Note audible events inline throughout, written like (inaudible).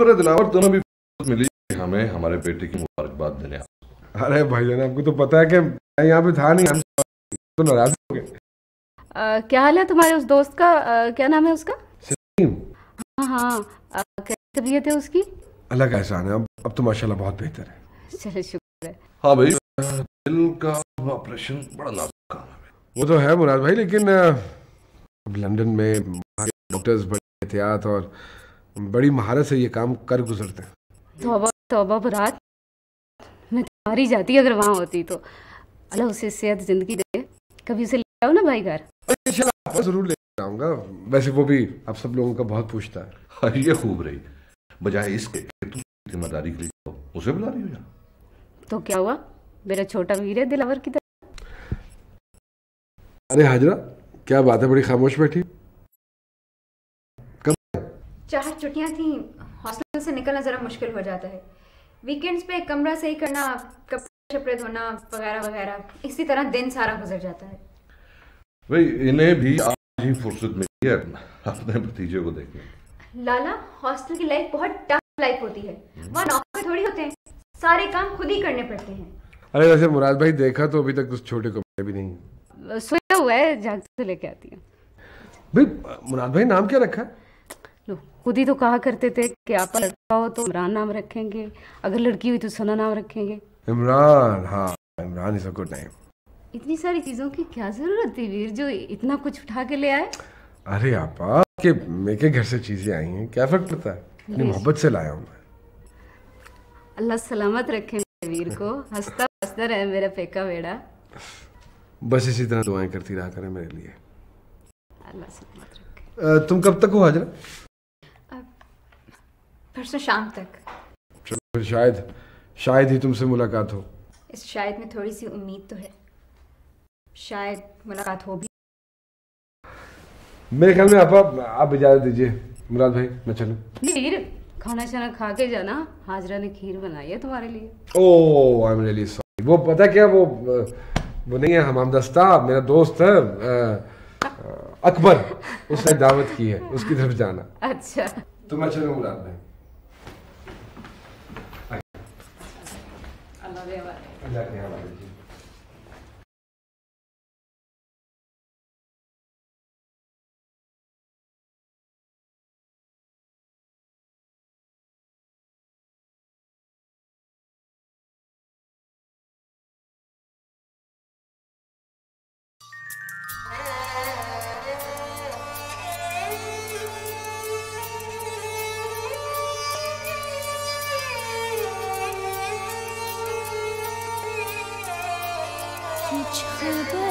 शुक्र है दिलावर दोनों भी मिली। हमें हमारे बेटे की मुबारकबाद देने अरे भाईजान आपको तो पता है कि मैं यहाँ पे था नहीं हम तो नाराज़ हो गए। क्या हाल है तुम्हारे उस दोस्त का? अ, क्या नाम है उसका? सलीम, हाँ हाँ। कैसी तबीयत है उसकी? अल्लाह का एहसान है अब अब तो माशाल्लाह बहुत बेहतर है। चलो शुक्र है। हाँ भाई दिल का ऑपरेशन बड़ा नाजुक काम है। वो तो है मुराद भाई लेकिन अब लंदन में डॉक्टर्स बड़ी एहतियात और बड़ी महारत से ये काम कर गुजरते हैं। तौबा तौबा बरात मैं तो हार ही जाती अगर वहाँ होती तो। अल्लाह उसे सेहत ज़िंदगी दे। कभी उसे ले आओ ना भाई घर? ज़रूर ले आऊँगा वैसे वो भी आप सब लोगों का बहुत पूछता है। हाँ, ये खूब रही। बजाय इसके तुम ज़िम्मेदारी के लिए तो उसे बुला रही हो यहाँ तो क्या हुआ? मेरा छोटा वीर है दिलावर की तरह। अरे हाजरा क्या बात है बड़ी खामोश बैठी। चार छुट्टियाँ थी हॉस्टल से निकलना ज़रा मुश्किल हो जाता है। वीकेंड्स पे कमरा सही करना कपड़े शपड़े धोना वगैरह वगैरह इसी तरह दिन सारा गुजर जाता है। भाई इन्हें भी आज ही फुर्सत मिली है अपने भतीजे को देखने। लाला हॉस्टल की लाइफ बहुत टफ लाइफ होती है। वहाँ नौकर थोड़ी होते हैं सारे काम खुद ही करने पड़ते हैं। अरे वैसे मुराद भाई देखा तो अभी तक उस छोटे को भी नहीं। सोया हुआ है जाग से लेके आती है। भाई मुराद भाई नाम क्या रखा? है खुद ही तो कहा करते थे कि आपका लड़का हो तो इमरान नाम रखेंगे अगर लड़की हुई तो सना नाम रखेंगे। इमरान हाँ Imran is a good name इतनी सारी चीज़ों की क्या ज़रूरत थी वीर? जो इतना कुछ उठा के ले आए। अरे आपा के मेरे घर से चीज़ें आई हैं क्या फ़र्क पड़ता है? अपनी मोहब्बत से लाया हूँ मैं। अल्लाह सलामत रखे वीर को हंसता हंसता रहे मेरा पेका बेड़ा। बस इसी तरह दुआएँ करती रहा करें मेरे लिए। अल्लाह सलामत रखे। तुम कब तक हो हाजरा? परसों शाम तक। चलो फिर शायद शायद ही तुमसे मुलाकात हो। इस शायद में थोड़ी सी उम्मीद तो है। शायद मुलाकात हो भी। मेरे ख्याल में आपा आप इजाज़त दीजिए। मुराद भाई मैं चलूँ। वीर खाना शाना खा के जाना। हाजरा ने खीर बनाई है तुम्हारे लिए। Oh I am really sorry वो पता क्या वो वो नहीं है हमाम दस्ता मेरा दोस्त है अकबर। उसने दावत की है उसकी तरफ़ जाना। अच्छा। तो मैं चलूँ मुराद भाई। दे हवाले। अल्लाह के हवाले जी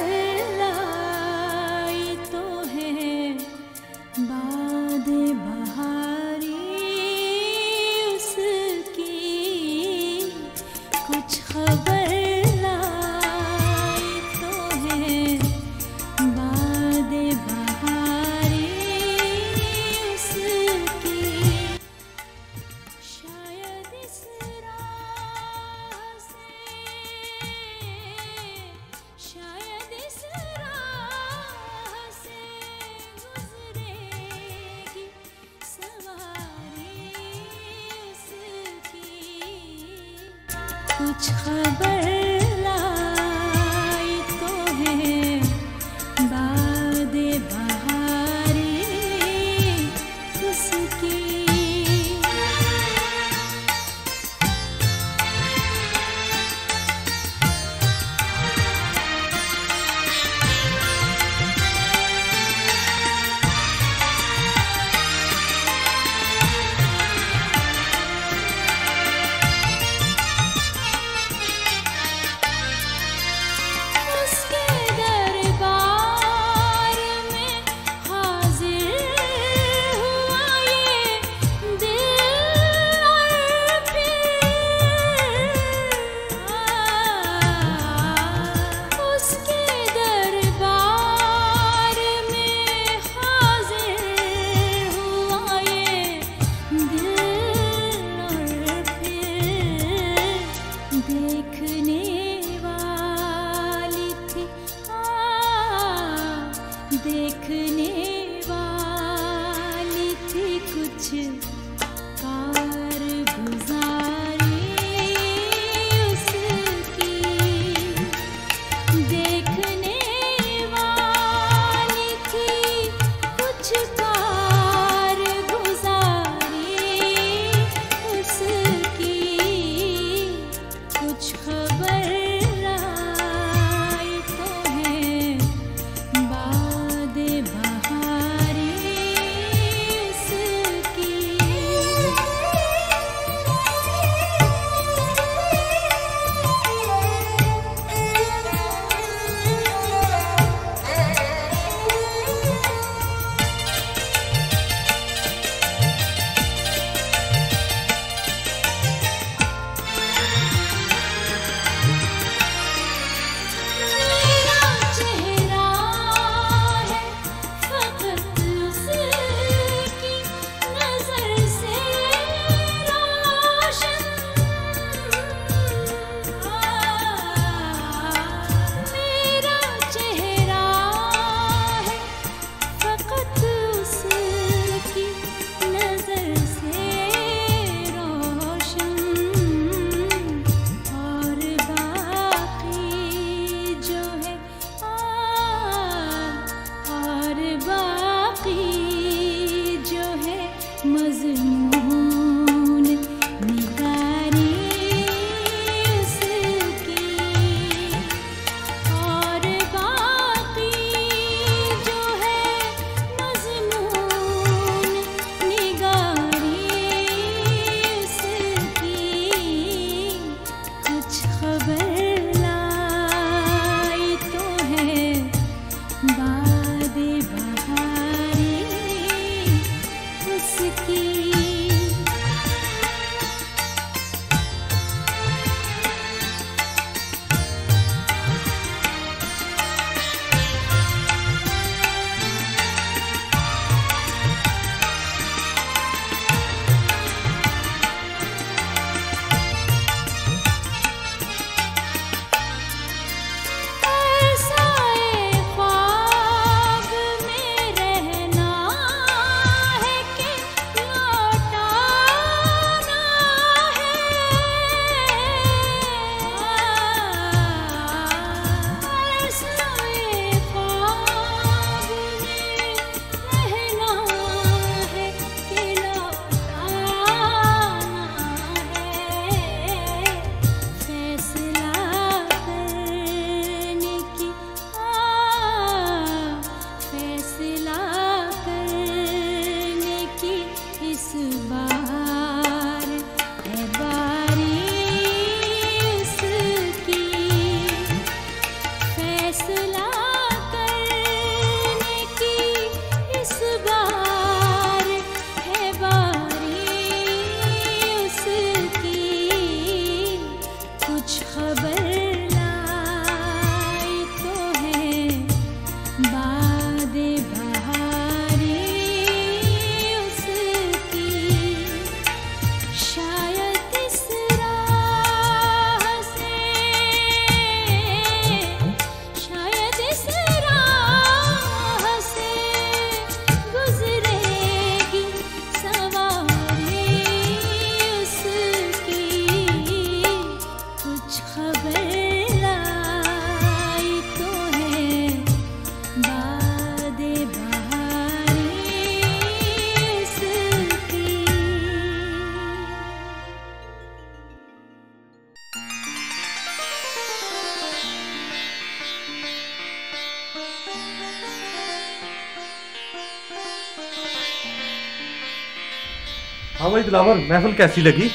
दिलावर महफिल कैसी लगी?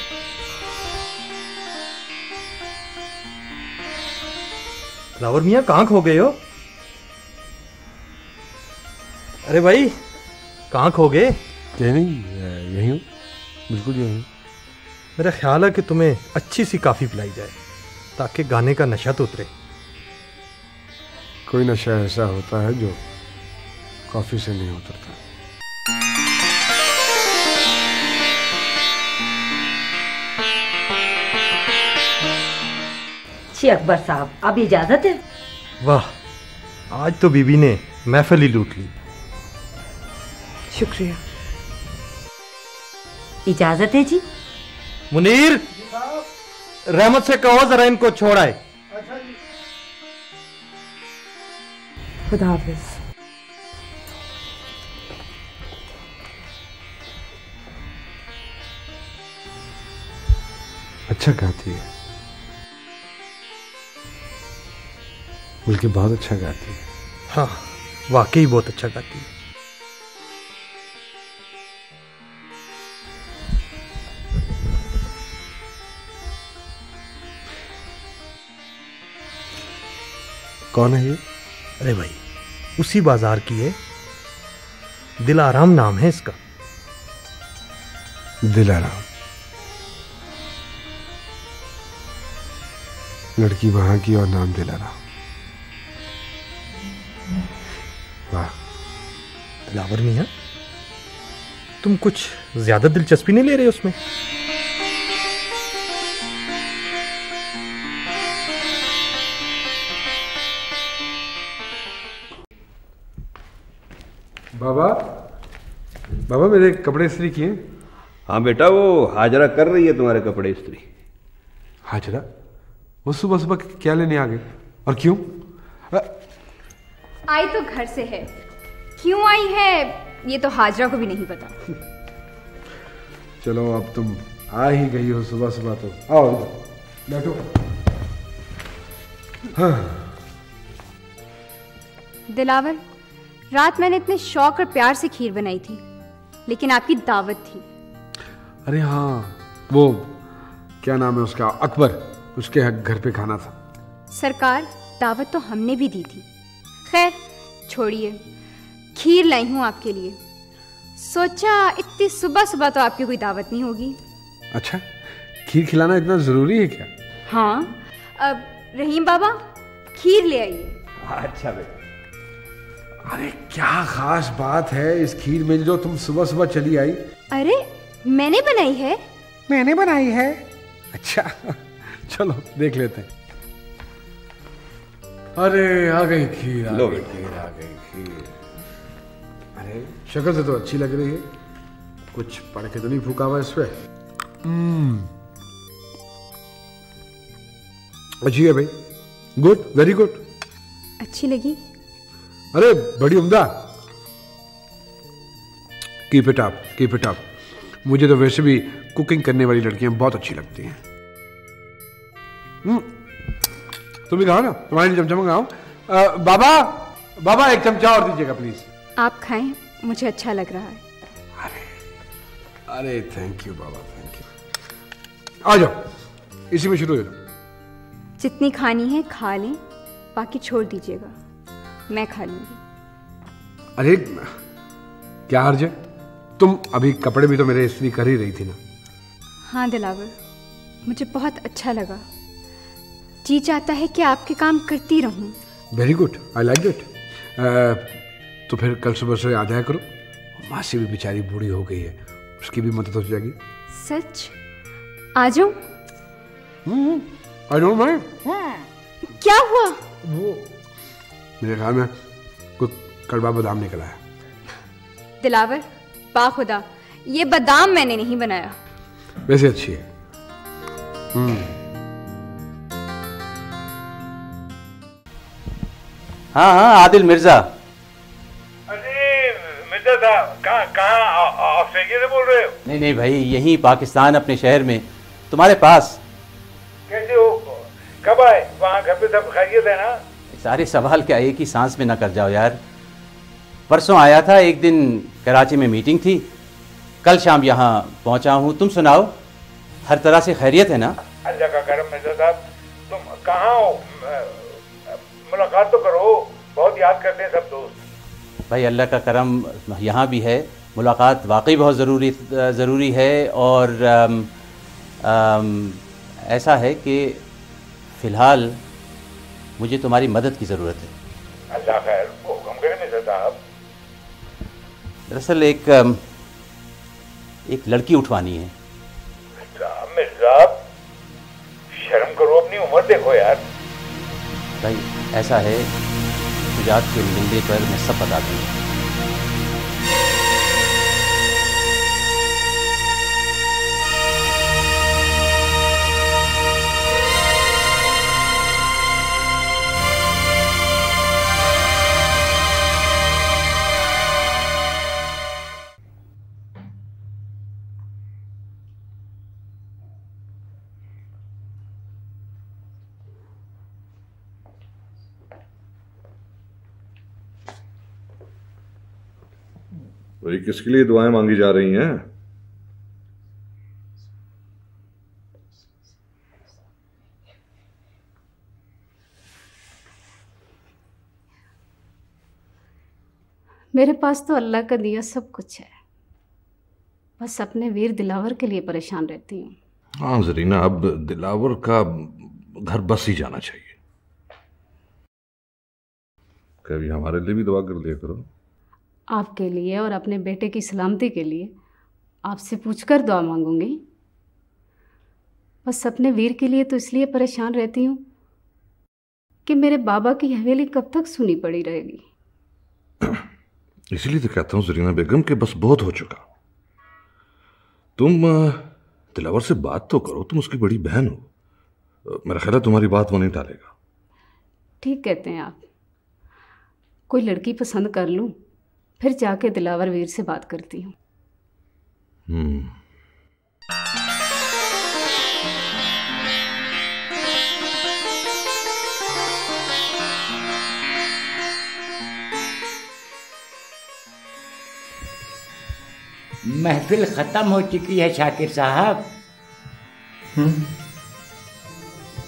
दिलावर मियाँ कहाँ खो गए हो? अरे भाई कहाँ खो गए? नहीं यहीं हूँ बिल्कुल यहीं हूँ। मेरा ख्याल है कि तुम्हें अच्छी सी काफ़ी पिलाई जाए ताकि गाने का नशा तो उतरे। कोई नशा ऐसा होता है जो कॉफ़ी से नहीं उतरता। जी अकबर साहब अब इजाज़त है? वाह आज तो बीबी ने महफिल ही लूट ली। शुक्रिया। इजाज़त है जी? मुनीर रहमत से कहो जरा इनको छोड़ाए खुदा हाफिज। अच्छा गाती है। बल्कि बहुत अच्छा गाती है। हाँ वाकई बहुत अच्छा गाती है। कौन है ये? अरे भाई उसी बाज़ार की है। दिलाराम नाम है इसका। दिलाराम लड़की वहाँ की और नाम दिलाराम वाह दिलावर मियाँ तुम कुछ ज़्यादा दिलचस्पी नहीं ले रहे उसमें? बाबा बाबा मेरे कपड़े इस्त्री किए। हाँ बेटा वो हाजरा कर रही है तुम्हारे कपड़े इस्त्री। हाजरा? वो सुबह सुबह क्या लेने आ गए? और क्यों? आई तो घर से है। क्यों आई है ये तो हाजरा को भी नहीं पता। (laughs) चलो अब तुम आ ही गई हो सुबह सुबह तो। आओ बैठो। हाँ। दिलावर रात मैंने इतने शौक और प्यार से खीर बनाई थी लेकिन आपकी दावत थी। अरे हाँ वो क्या नाम है उसका अकबर उसके घर पे खाना था। सरकार दावत तो हमने भी दी थी। खैर छोड़िए। खीर लाई हूँ आपके लिए। सोचा इतनी सुबह सुबह तो आपकी कोई दावत नहीं होगी। अच्छा खीर खिलाना इतना ज़रूरी है क्या? हाँ अब रहीम बाबा खीर ले आइए। अच्छा बेटा। अरे क्या खास बात है इस खीर में जो तुम सुबह सुबह चली आई? अरे मैंने बनाई है। मैंने बनाई है। अच्छा (laughs) चलो देख लेते हैं। अरे आ गई खीर आ लो गई खीर आ गई खीर। अरे शक्ल से तो अच्छी लग रही है। कुछ पढ़ के तो नहीं फूका हुआ इस पे हम्म। अच्छी है भाई गुड वेरी गुड अच्छी लगी? अरे बड़ी उम्दा। Keep it up keep it up मुझे तो वैसे भी कुकिंग करने वाली लड़कियाँ बहुत अच्छी लगती हैं। हम्म, तुम भी खाओ ना तुम्हारे लिए चमचा मंगाओ बाबा बाबा एक चमचा और दीजिएगा प्लीज़ आप खाएँ मुझे अच्छा लग रहा है। अरे थैंक यू बाबा थैंक यू आ जाओ इसी में शुरू हो जाओ। जितनी खानी है खा लें बाकी छोड़ दीजिएगा। मैं खा लूँगी। अरे क्या हर्ज है? तुम अभी कपड़े भी तो मेरे इस्त्री कर ही रही थी ना। हाँ दिलावर मुझे बहुत अच्छा लगा। जी चाहता है कि आपके काम करती रहूँ। Very good I like it तो फिर कल सुबह से आ जाया करो। मासी भी बेचारी बूढ़ी हो गई है। उसकी भी मदद हो जाएगी। सच? आ जाऊँ? आई डोंट माइंड क्या हुआ? वो मेरे ख्याल में कुछ कड़वा बादाम निकला है। दिलावर बाखुदा ये बादाम मैंने नहीं बनाया। वैसे अच्छी है। हाँ हाँ आदिल मिर्ज़ा। अरे मिर्ज़ा साहब कहाँ कहाँ ऑस्ट्रेलिया से बोल रहे हो? नहीं नहीं भाई यहीं पाकिस्तान अपने शहर में। तुम्हारे पास? कैसे हो? कब आए? वहाँ घर पे सब खैरियत है ना? सारे सवाल क्या एक ही सांस में ना कर जाओ यार। परसों आया था एक दिन कराची में मीटिंग थी। कल शाम यहाँ पहुँचा हूँ। तुम सुनाओ हर तरह से खैरियत है ना? अल्लाह का करम मिर्ज़ा साहब। तुम कहाँ हो? मुलाकात तो करो। बहुत याद करते हैं सब दोस्त। भाई अल्लाह का करम यहाँ भी है। मुलाकात वाकई बहुत ज़रूरी ज़रूरी है और अम, अम, ऐसा है कि फ़िलहाल मुझे तुम्हारी मदद की ज़रूरत है। अल्लाह खैर हुक्म करे मिर्ज़ा साहब। दरअसल एक एक लड़की उठवानी है। मिर्ज़ा शर्म करो अपनी उम्र देखो यार। भाई ऐसा है शुजात के मिलने पर मैं सब बता दूँगा भाई किसके लिए दुआएँ मांगी जा रही हैं? मेरे पास तो अल्लाह का दिया सब कुछ है। बस अपने वीर दिलावर के लिए परेशान रहती हूँ। हाँ जरीना अब दिलावर का घर बस ही जाना चाहिए। कभी हमारे लिए भी दुआ कर लिया करो। आपके लिए और अपने बेटे की सलामती के लिए आपसे पूछकर दुआ मांगूँगी। बस अपने वीर के लिए तो इसलिए परेशान रहती हूँ कि मेरे बाबा की हवेली कब तक सुनी पड़ी रहेगी। इसीलिए तो कहता हूँ जरीना बेगम कि बस बहुत हो चुका तुम दिलावर से बात तो करो तुम उसकी बड़ी बहन हो। मेरा ख्याल है तुम्हारी बात वो नहीं डालेगा ठीक कहते हैं आप। कोई लड़की पसंद कर लूँ? फिर जाके दिलावर वीर से बात करती हूँ। हम्म। महफिल खत्म हो चुकी है शाकिर साहब। हम्म।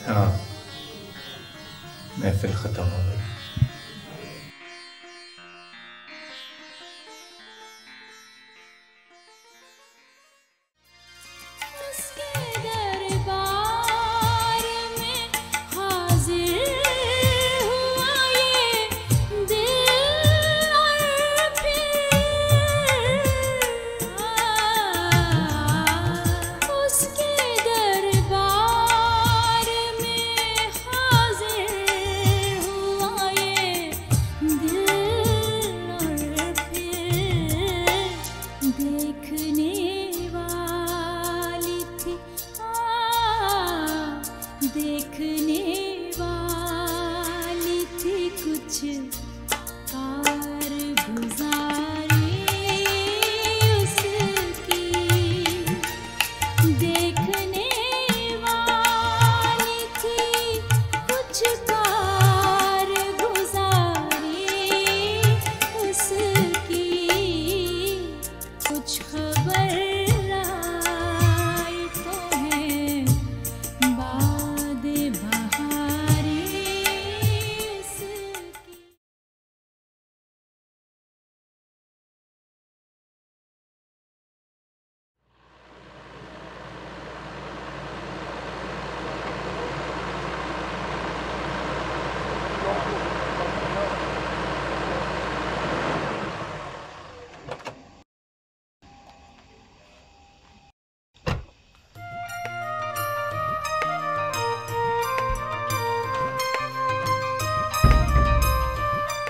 हाँ। महफिल खत्म हो गई।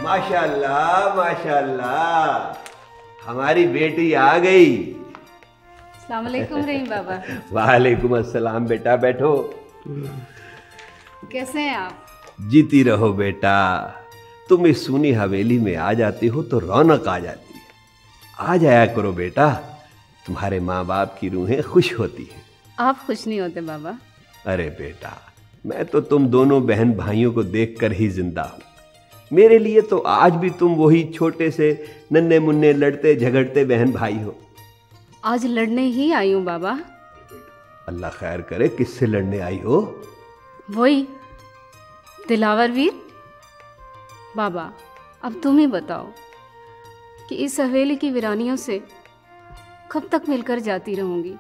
माशाल्लाह माशाल्लाह। हमारी बेटी आ गई। रहीम बाबा। वालेकुम अस्सलाम बेटा बैठो। कैसे हैं आप? जीती रहो बेटा। तुम इस सुनी हवेली में आ जाती हो तो रौनक आ जाती है। आ जाया करो बेटा। तुम्हारे माँ बाप की रूहें खुश होती हैं। आप खुश नहीं होते बाबा। अरे बेटा मैं तो तुम दोनों बहन भाइयों को देखकर ही ज़िंदा हूँ। मेरे लिए तो आज भी तुम वही छोटे से नन्हे मुन्ने लड़ते झगड़ते बहन भाई हो। आज लड़ने ही आई हूँ बाबा। अल्लाह खैर करे किससे लड़ने आई हो? वही दिलावर वीर। बाबा अब तुम ही बताओ कि इस हवेली की वीरानियों से कब तक मिलकर जाती रहूँगी?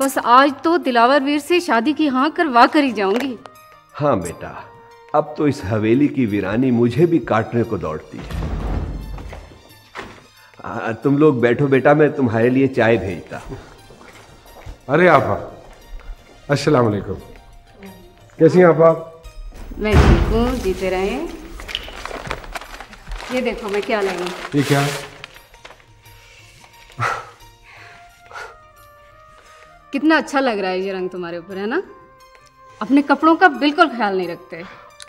बस आज तो दिलावर वीर से शादी की हाँ करवा कर ही जाऊँगी। हाँ बेटा अब तो इस हवेली की वीरानी मुझे भी काटने को दौड़ती है। आ, तुम लोग बैठो बेटा मैं तुम्हारे लिए चाय भेजता हूँ। अरे आपा अस्सलाम वालेकुम। कैसी हैं आपा मैं ठीक हूँ जीते रहे। ये देखो मैं क्या लाई ये क्या? कितना अच्छा लग रहा है ये रंग तुम्हारे ऊपर है ना? अपने कपड़ों का बिल्कुल ख्याल नहीं रखते।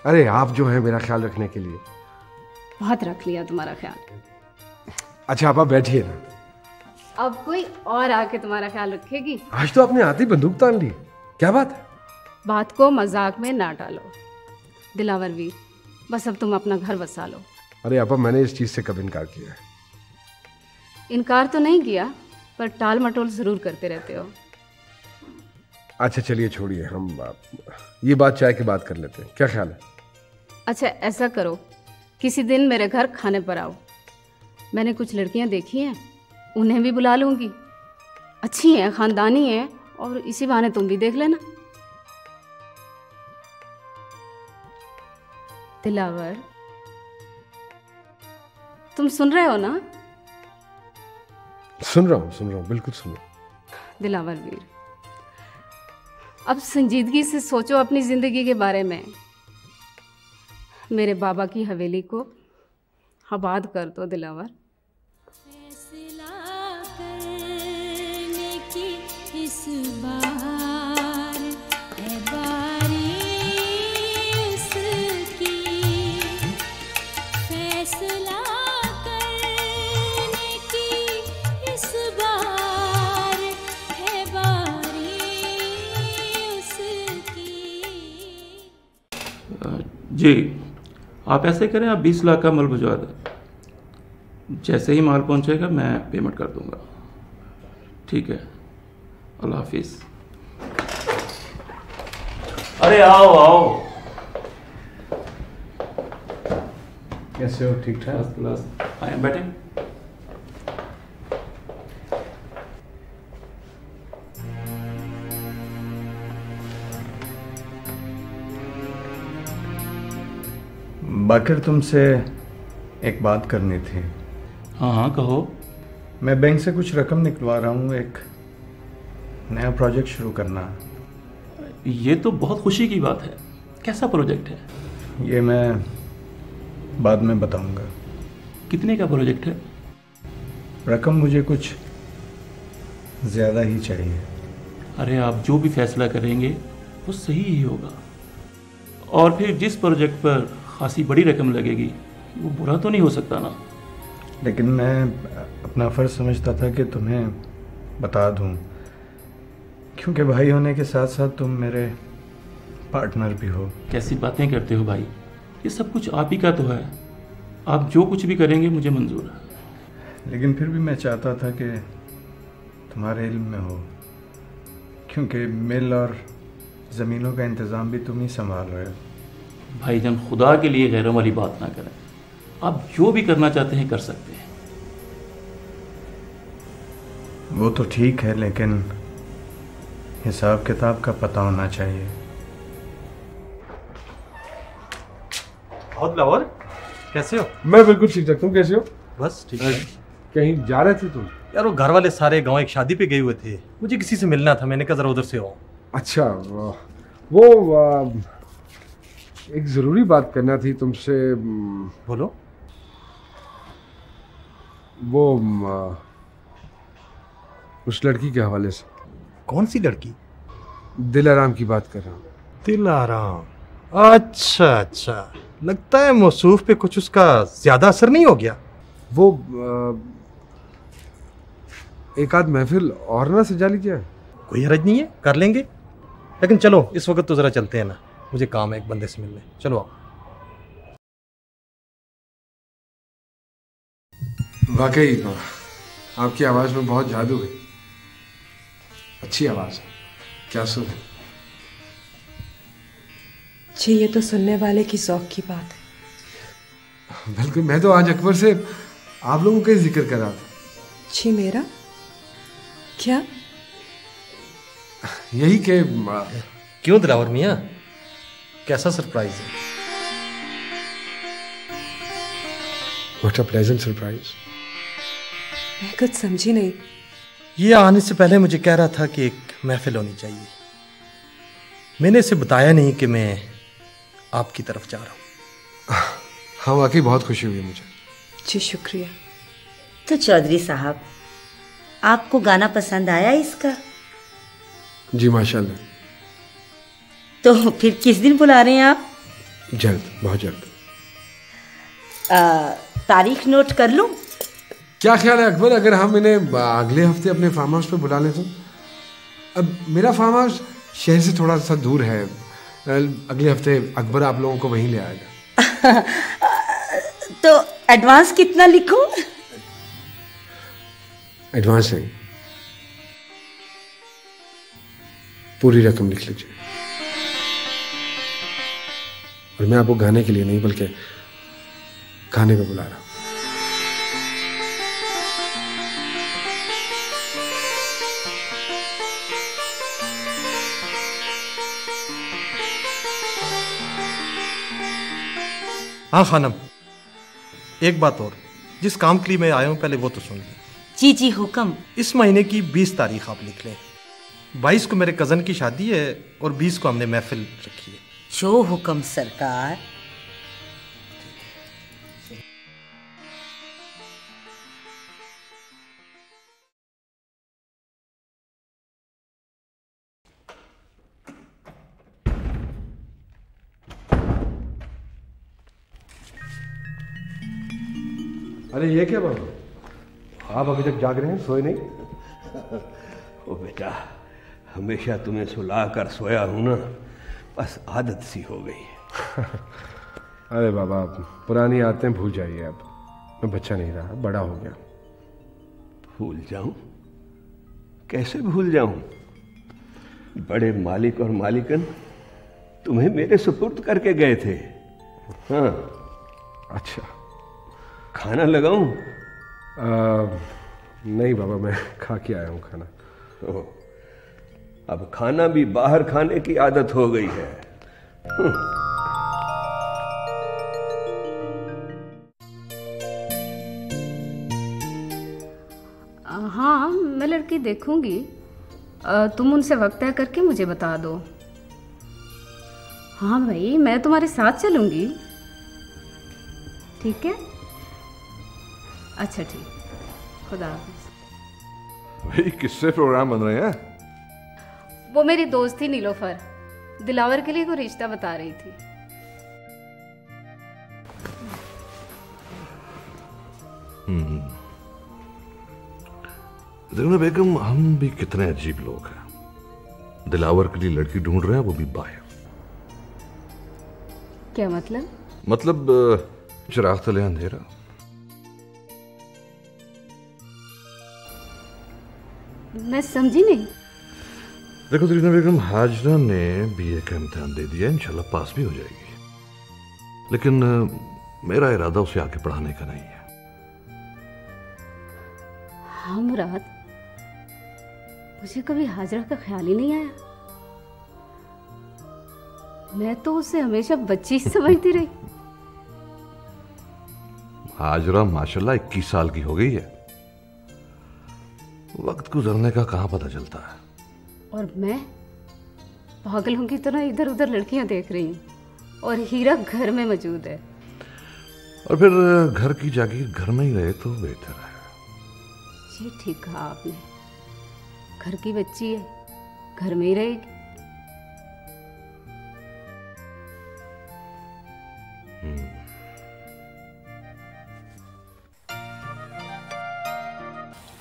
अरे आप जो हैं मेरा ख्याल रखने के लिए। बहुत रख लिया तुम्हारा ख्याल। अच्छा आप बैठिए ना। अब कोई और आके तुम्हारा ख्याल रखेगी? आज तो आपने आती बंदूक तान ली। क्या बात है? बात को मज़ाक में ना डालो। दिलावर वीर बस अब तुम अपना घर बसा लो। अरे आपा मैंने इस चीज़ से कब इनकार किया है? इनकार तो नहीं किया पर टाल मटोल ज़रूर करते रहते हो। अच्छा चलिए छोड़िए हम आप- ये बात चाय के बाद कर लेते हैं। क्या ख्याल है? अच्छा ऐसा करो। किसी दिन मेरे घर खाने पर आओ। मैंने कुछ लड़कियाँ देखी हैं उन्हें भी बुला लूँगी। अच्छी हैं ख़ानदानी हैं और इसी बहाने तुम भी देख लेना। दिलावर तुम सुन रहे हो ना? सुन रहा हूँ सुन रहा हूँ बिल्कुल सुन रहा हूँ। दिलावर वीर अब संजीदगी से सोचो अपनी ज़िंदगी के बारे में। मेरे बाबा की हवेली को आबाद कर दो दिलावर। करने इस बार है बारी उसकी फैसला करने की इस बार है बारी उसकी जी आप ऐसे करें आप बीस लाख का माल भिजवा दें। जैसे ही माल पहुंचेगा मैं पेमेंट कर दूँगा। ठीक है। अल्लाह हाफिज। अरे आओ आओ। कैसे हो? ठीक ठाक क्लास आए बैठे बाकर तुमसे एक बात करनी थी। हाँ हाँ कहो। मैं बैंक से कुछ रकम निकलवा रहा हूँ एक नया प्रोजेक्ट शुरू करना। ये तो बहुत खुशी की बात है। कैसा प्रोजेक्ट है? ये मैं बाद में बताऊँगा। कितने का प्रोजेक्ट है? रकम मुझे कुछ ज़्यादा ही चाहिए। अरे आप जो भी फैसला करेंगे वो सही ही होगा। और फिर जिस प्रोजेक्ट पर खासी बड़ी रकम लगेगी। वो बुरा तो नहीं हो सकता ना। लेकिन मैं अपना फ़र्ज़ समझता था कि तुम्हें बता दूँ क्योंकि भाई होने के साथ साथ तुम मेरे पार्टनर भी हो। कैसी बातें करते हो भाई? ये सब कुछ आप ही का तो है। आप जो कुछ भी करेंगे मुझे मंजूर है। लेकिन फिर भी मैं चाहता था कि तुम्हारे इल्म में हो क्योंकि मिल और ज़मीनों का इंतज़ाम भी तुम ही संभाल रहे हो। भाईजान खुदा के लिए गैरों वाली बात ना करें। आप जो भी करना चाहते हैं कर सकते हैं। वो तो ठीक है लेकिन हिसाब किताब का पता होना चाहिए। बहुत लाहौर कैसे हो? मैं बिल्कुल ठीक ठाक तुम कैसे हो? बस ठीक है। कहीं जा रहे थे तुम? यार वो घर वाले सारे गाँव एक शादी पे गए हुए थे। मुझे किसी से मिलना था मैंने कहा जरा उधर से आओ। अच्छा वो- वो एक ज़रूरी बात करना थी तुमसे बोलो। वो उस लड़की के हवाले से। कौन सी लड़की? दिलाराम की बात कर रहा हूँ। दिलाराम अच्छा अच्छा। लगता है मौसूफ पे कुछ उसका ज़्यादा असर नहीं हो गया। वो आ, एक आध महफिल और ना सजा लीजिए। कोई हरज नहीं है कर लेंगे। लेकिन चलो इस वक्त तो जरा चलते हैं ना। मुझे काम है एक बंदे से मिलने। चलो आओ। वाकई आपकी आवाज़ में बहुत जादू है। अच्छी आवाज़ है। क्या सुन है? जी ये तो सुनने वाले की शौक की बात है। बिल्कुल मैं तो आज अकबर से आप लोगों का ही ज़िक्र कर रहा था। जी मेरा? क्या? यही के क्यों दिलावर मियाँ? कैसा सरप्राइज़ है? व्हाट अ प्लेजेंट सरप्राइज़ मैं कुछ समझी नहीं। ये आने से पहले मुझे कह रहा था कि एक महफिल होनी चाहिए। मैंने इसे बताया नहीं कि मैं आपकी तरफ़ जा रहा हूँ। (laughs) हाँ वाकई बहुत खुशी हुई मुझे। जी शुक्रिया। तो चौधरी साहब आपको गाना पसंद आया इसका? जी माशाल्लाह। तो फिर किस दिन बुला रहे हैं आप? जल्द बहुत जल्द। तारीख नोट कर लूँ? क्या ख्याल है अकबर अगर हम इन्हें अगले हफ़्ते अपने फार्म हाउस पर बुला लें तो? अब मेरा फार्म हाउस शहर से थोड़ा सा दूर है। अगले हफ़्ते अकबर आप लोगों को वहीं ले आएगा। (laughs) तो एडवांस कितना लिखूं? एडवांस नहीं। पूरी रकम लिख लीजिए। और मैं आपको गाने के लिए नहीं बल्कि खाने पे बुला रहा हूँ। हाँ खानम। एक बात और। जिस काम के लिए मैं आया हूँ पहले वो तो सुन लें। जी जी हुक्म। इस महीने की बीस तारीख आप लिख लें। बाईस को मेरे कज़न की शादी है और बीस को हमने महफिल रखी है। जो हुक्म सरकार अरे ये क्या बाबा? आप अभी तक जाग रहे हैं? सोए नहीं? (laughs) ओ बेटा हमेशा तुम्हें सुला कर सोया हूँ ना। बस आदत सी हो गई है। (laughs) अरे बाबा आप पुरानी आदतें भूल जाइए अब। मैं बच्चा नहीं रहा बड़ा हो गया। भूल जाऊँ? कैसे भूल जाऊँ? बड़े मालिक और मालिकन तुम्हें मेरे सुपुर्द करके गए थे। हाँ। अच्छा। खाना लगाऊँ? नहीं बाबा मैं खा के आया हूँ खाना। ओह, अब खाना भी बाहर खाने की आदत हो गई है। हम्म, हाँ मैं लड़की देखूँगी। तुम उनसे वक्त तय करके मुझे बता दो। हाँ भाई मैं तुम्हारे साथ चलूँगी। ठीक है? अच्छा ठीक। खुदा हाफिज। भाई किससे प्रोग्राम बन रहे हैं? वो मेरी दोस्त थी नीलोफर। दिलावर के लिए कोई रिश्ता बता रही थी। हम्म। बेगम हम भी कितने अजीब लोग हैं। दिलावर के लिए लड़की ढूंढ रहे हैं वो भी बाहर क्या मतलब? मतलब चिराग तले अंधेरा। मैं समझी नहीं। देखो तरीना बेगम हाजरा ने बीए का इम्तिहान दे दिया इंशाल्लाह पास भी हो जाएगी। लेकिन मेरा इरादा उसे आगे पढ़ाने का नहीं है। हाँ मुराद। मुझे कभी हाजरा का ख्याल ही नहीं आया। मैं तो उसे हमेशा बच्ची समझती रही। हाजरा माशाल्लाह 21 साल की हो गई है। वक्त गुजरने का कहाँ पता चलता है? और मैं पागलों की तरह इधर उधर लड़कियाँ देख रही हूँ और हीरा घर में मौजूद है। और फिर घर की जागीर घर में ही रहे तो बेहतर है। जी ठीक कहा आपने। घर की बच्ची है घर में ही रहेगी।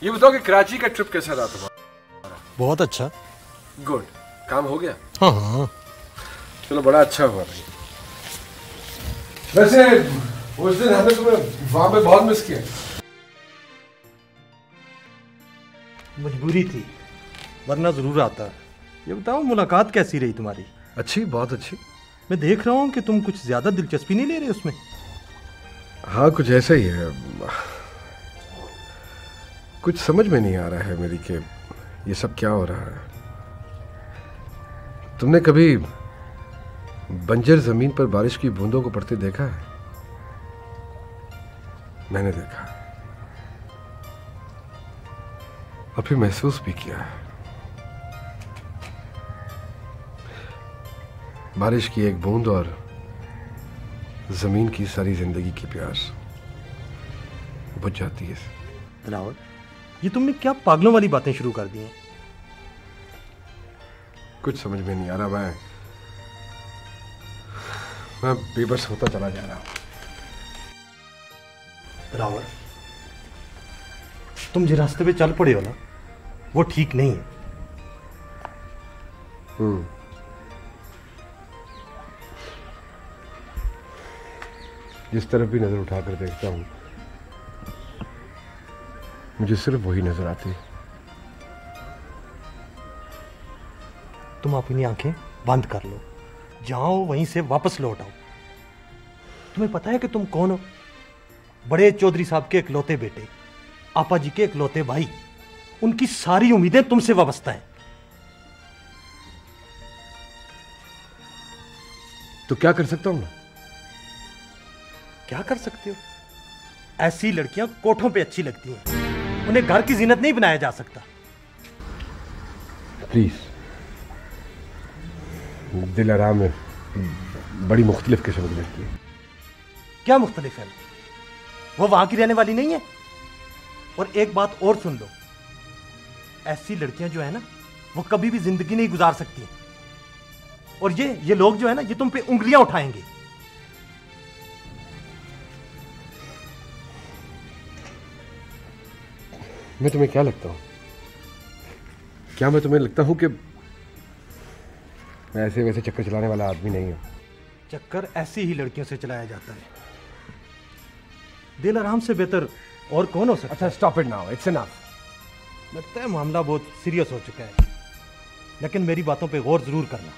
ये बताओ कि कराची का ट्रिप कैसा रहा तुम्हारा? बहुत अच्छा। गुड काम हो गया? हाँ हाँ चलो बड़ा अच्छा हुआ भाई। वैसे उस दिन हमने तुम्हें वहाँ पे बहुत मिस किया। मजबूरी थी वरना ज़रूर आता। ये बताओ मुलाकात कैसी रही तुम्हारी? अच्छी बहुत अच्छी। मैं देख रहा हूँ कि तुम कुछ ज़्यादा दिलचस्पी नहीं ले रहे उसमें। हाँ कुछ ऐसा ही है। कुछ समझ में नहीं आ रहा है मेरी कि ये सब क्या हो रहा है। तुमने कभी बंजर ज़मीन पर बारिश की बूंदों को पड़ते देखा है? मैंने देखा फिर महसूस भी किया है। बारिश की एक बूंद और ज़मीन की सारी ज़िंदगी की प्यास बुझ जाती है। दिलावर ये तुमने क्या पागलों वाली बातें शुरू कर दी हैं? कुछ समझ में नहीं आ रहा मैं मैं बेबस होता चला जा रहा हूँ। रावण तुम जिस रास्ते पे चल पड़े हो ना वो ठीक नहीं है। हम्म। जिस तरफ़ भी नज़र उठाकर देखता हूँ मुझे सिर्फ़ वही नज़र आती है। तुम अपनी आँखें बंद कर लो। जाओ वहीं से वापस लौट आओ। तुम्हें पता है कि तुम कौन हो? बड़े चौधरी साहब के इकलौते बेटे आपा जी के इकलौते भाई उनकी सारी उम्मीदें तुमसे वाबस्ता हैं। तो क्या कर सकता हूँ मैं? क्या कर सकते हो? ऐसी लड़कियाँ कोठों पे अच्छी लगती हैं। उन्हें घर की जीनत नहीं बनाया जा सकता। प्लीज़ दिल आराम में बड़ी मुख्तलिफ़ किस्म की लगती है। क्या मुख्तलिफ़ है? वो वहाँ की रहने वाली नहीं है? और एक बात और सुन लो। ऐसी लड़कियाँ जो है ना वो कभी भी ज़िंदगी नहीं गुजार सकती और ये ये लोग जो है ना ये तुम पे उंगलियाँ उठाएँगे। मैं तुम्हें क्या लगता हूँ? क्या मैं तुम्हें लगता हूँ कि मैं ऐसे वैसे चक्कर चलाने वाला आदमी नहीं हूँ। चक्कर ऐसी ही लड़कियों से चलाया जाता है। दिल आराम से बेहतर और कौन हो सकता अच्छा stop it now it's enough लगता है मामला बहुत सीरियस हो चुका है। लेकिन मेरी बातों पे गौर ज़रूर करना।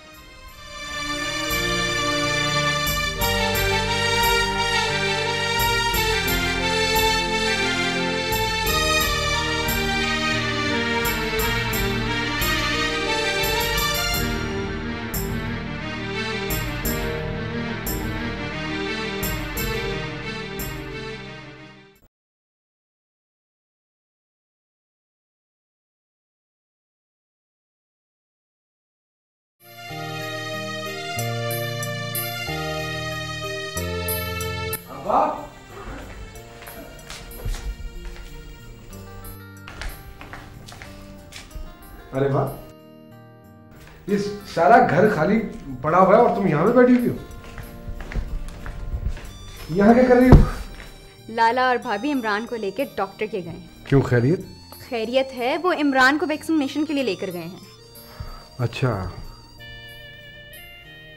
अरे वाह! ये सारा घर खाली पड़ा हुआ है और तुम यहाँ पे बैठी हुई हो? यहाँ क्या कर रही हो? लाला और भाभी इमरान को लेकर डॉक्टर के गए। क्यों खैरियत? खैरियत है वो इमरान को वैक्सीनेशन के लिए लेकर गए हैं। अच्छा।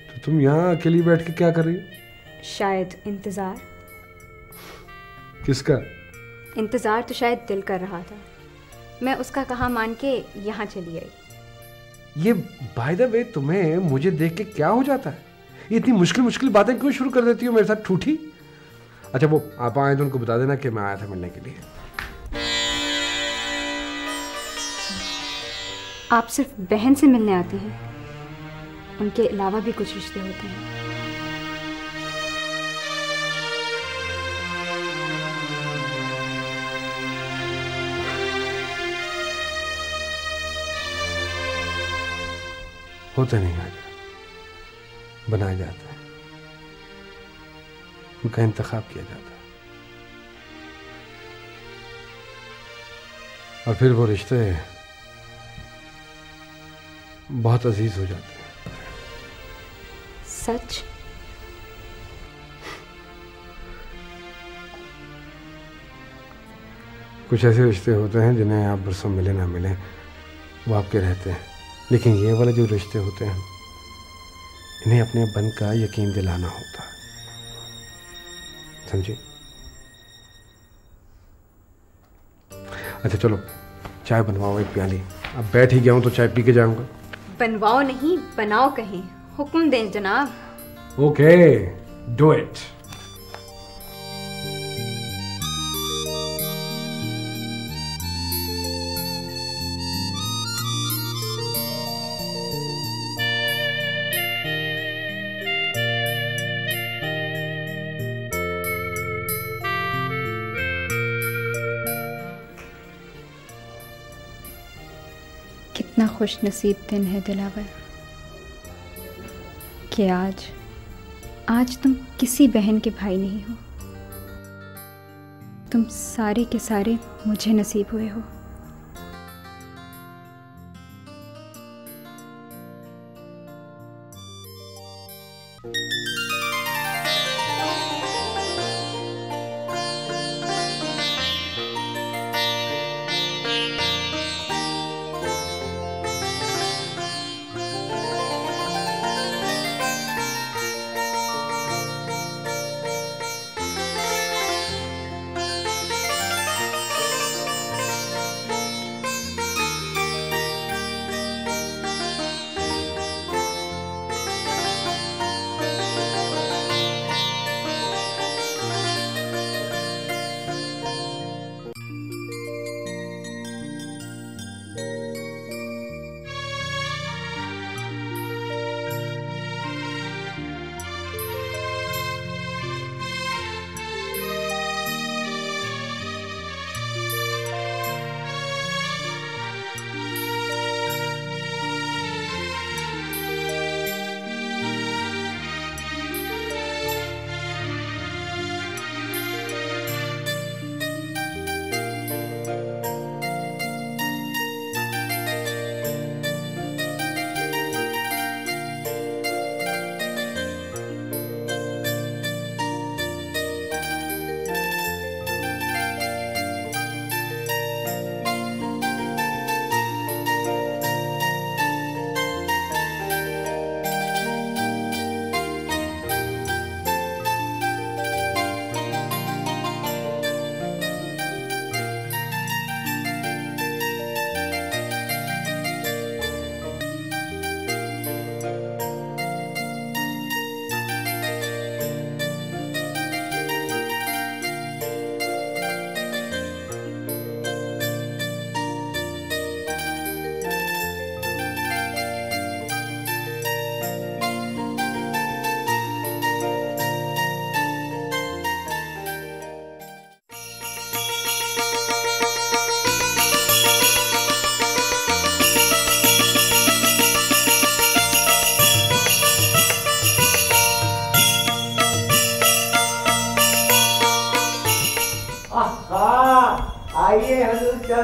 तो तुम यहाँ अकेली बैठ के क्या कर रही हो? शायद इंतज़ार। किसका? इंतज़ार तो शायद दिल कर रहा था। मैं उसका कहा मान के यहाँ चली आई। ये बाय द वे तुम्हें मुझे देख के क्या हो जाता है? ये इतनी मुश्किल मुश्किल बातें क्यों शुरू कर देती हो मेरे साथ ठूठी? अच्छा वो आप आए तो उनको बता देना कि मैं आया था मिलने के लिए। आप सिर्फ़ बहन से मिलने आते हैं उनके अलावा भी कुछ रिश्ते होते हैं होते नहीं आज बनाया जाता है। उनका इंतखाब किया जाता है। और फिर वो रिश्ते बहुत अज़ीज़ हो जाते हैं। सच? कुछ ऐसे रिश्ते होते हैं जिन्हें आप बरसों मिले ना मिले वो आपके रहते हैं। लेकिन ये वाले जो रिश्ते होते हैं इन्हें अपने बन का यकीन दिलाना होता है। समझे? अच्छा चलो चाय बनवाओ एक प्याली। अब बैठ ही गया हूँ तो चाय पी के जाऊँगा। बनवाओ नहीं बनाओ कहीं। हुक्म दें जनाब। ओके डू इट खुश नसीब दिन है दिलावर, कि आज आज तुम किसी बहन के भाई नहीं हो। तुम सारे के सारे मुझे नसीब हुए हो।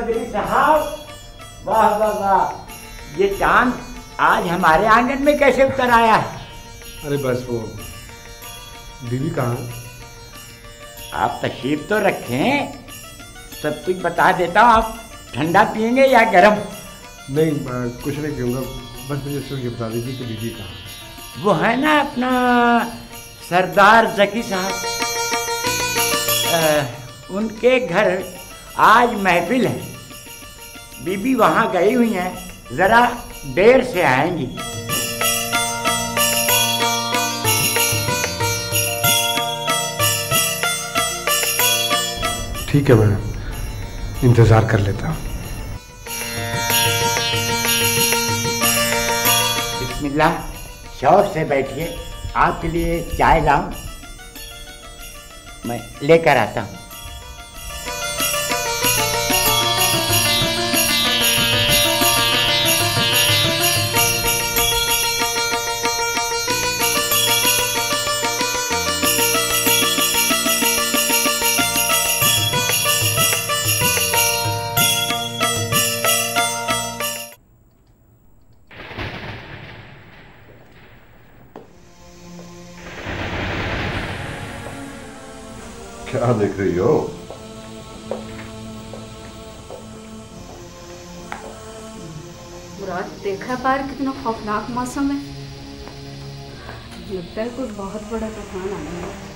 चौधरी साहब वाह वाह वाह। ये चाँद आज हमारे आँगन में कैसे उतर आया है? अरे बस वो। बीवी कहाँ आप तशरीफ़ तो रखें। सब कुछ बता देता हूँ। आप ठंडा पियेंगे या गर्म? नहीं कुछ नहीं पीऊँगा। बस मुझे सिर्फ़ ये बता दीजिए कि बीवी कहाँ वो है ना अपना सरदार जकी साहब। उनके घर आज महफिल है। बीबी वहाँ गई हुई हैं। जरा देर से आएँगी। ठीक है मैं इंतज़ार कर लेता हूँ। बिस्मिल्लाह शौक से बैठिए। आपके लिए चाय लाऊं? मैं लेकर आता हूँ। देख रही हो? मुराद देखा बाहर कितना खौफनाक मौसम है। लगता है कोई बहुत बड़ा तूफ़ान आने वाला है।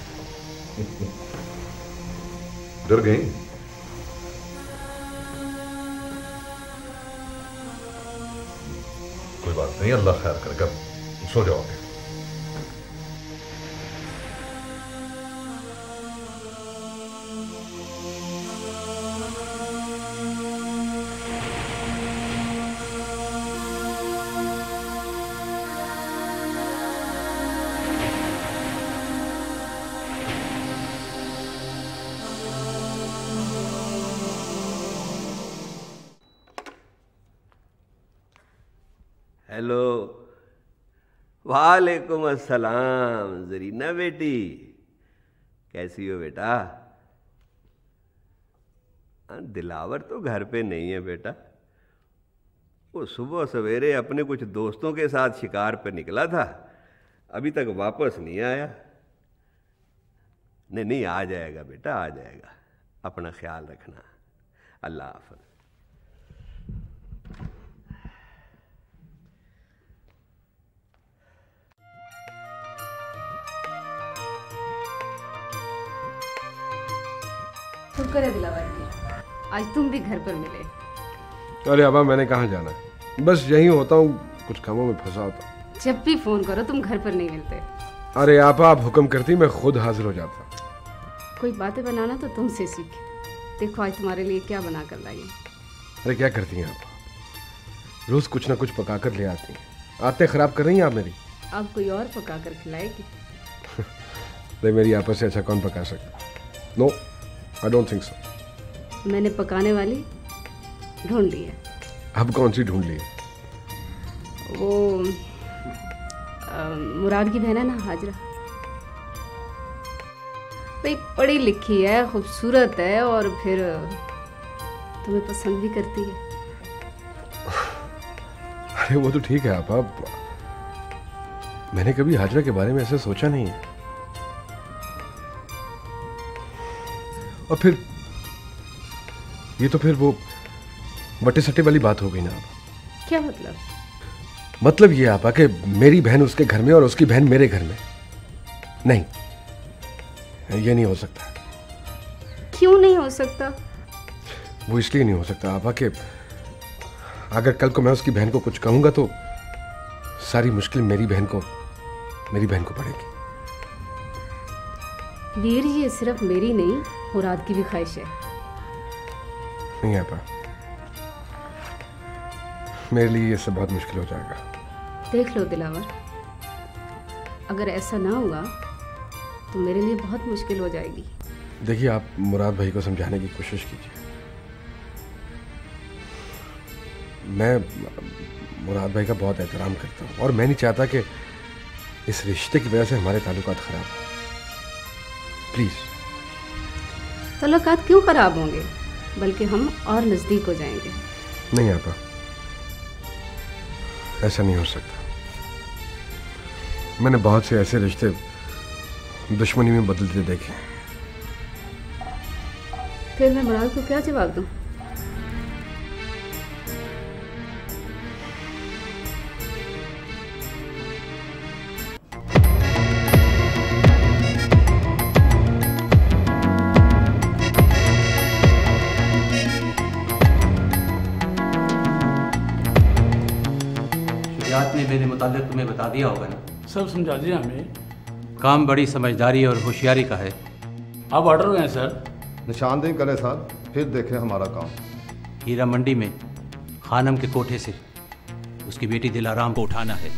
(laughs) डर गई? कोई बात नहीं अल्लाह खैर करेगा सो जाओगे वालेकुम अस्सलाम। जरीना बेटी। कैसी हो बेटा? दिलावर तो घर पे नहीं है बेटा। वो सुबह सवेरे अपने कुछ दोस्तों के साथ शिकार पे निकला था। अभी तक वापस नहीं आया। नहीं नहीं, आ जाएगा बेटा, आ जाएगा। अपना ख्याल रखना। अल्लाह हाफ़ शुक्र है दिलावर की आज तुम भी घर पर मिले। अरे अबा मैंने कहाँ जाना? है बस यही होता हूँ कुछ कामों में फंसा होता जब भी फ़ोन करो तुम घर पर नहीं मिलते। अरे आपा आप हुक्म करती मैं खुद हाजिर हो जाता। कोई बातें बनाना तो तुमसे सीखे। देखो आज तुम्हारे लिए क्या बना कर लाई अरे क्या करती हैं आप? रोज कुछ ना कुछ पका कर ले आती हैं। आते खराब कर रही हैं आप मेरी? आप कोई और पका कर खिलाएगी? (laughs) अरे मेरी आपस से अच्छा कौन पका सकता? No. I don't think so मैंने पकाने वाली ढूंढ ली है। अब कौन सी ढूंढ ली है? वो अ, मुराद की बहन है ना हाजरा। भाई पढ़ी लिखी है खूबसूरत है और फिर तुम्हें पसंद भी करती है। अरे वो तो ठीक है आप आप मैंने कभी हाजरा के बारे में ऐसे सोचा नहीं है। और फिर ये तो फिर वो बट्टे सट्टे वाली बात हो गई ना आप क्या मतलब? मतलब ये आपा कि मेरी बहन उसके घर में और उसकी बहन मेरे घर में। नहीं ये नहीं हो सकता। क्यों नहीं हो सकता? वो इसलिए नहीं हो सकता आपा कि अगर कल को मैं उसकी बहन को कुछ कहूँगा तो सारी मुश्किल मेरी बहन को मेरी बहन को पड़ेगी। वीर ये सिर्फ़ मेरी नहीं मुराद की भी ख्वाहिश है। नहीं आपा मेरे लिए ये सब बहुत मुश्किल हो जाएगा। देख लो दिलावर। अगर ऐसा ना हुआ तो मेरे लिए बहुत मुश्किल हो जाएगी। देखिए आप मुराद भाई को समझाने की कोशिश कीजिए। मैं मुराद भाई का बहुत एहतराम करता हूँ और मैं नहीं चाहता कि इस रिश्ते की वजह से हमारे ताल्लुकात ख़राब हो। प्लीज़। तलकात क्यों खराब होंगे? बल्कि हम और नज़दीक हो जाएँगे। नहीं आपा ऐसा नहीं हो सकता। मैंने बहुत से ऐसे रिश्ते दुश्मनी में बदलते देखे। फिर मैं मुराद को क्या जवाब दूँ? मुतालिक तुम्हें बता दिया होगा ना? सब समझा दिया हमें। काम बड़ी समझदारी और होशियारी का है। आप ऑर्डर हुए हैं सर निशानदेही करें साहब फिर देखें हमारा काम। हीरा मंडी में खानम के कोठे से उसकी बेटी दिलाराम को उठाना है।